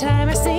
time I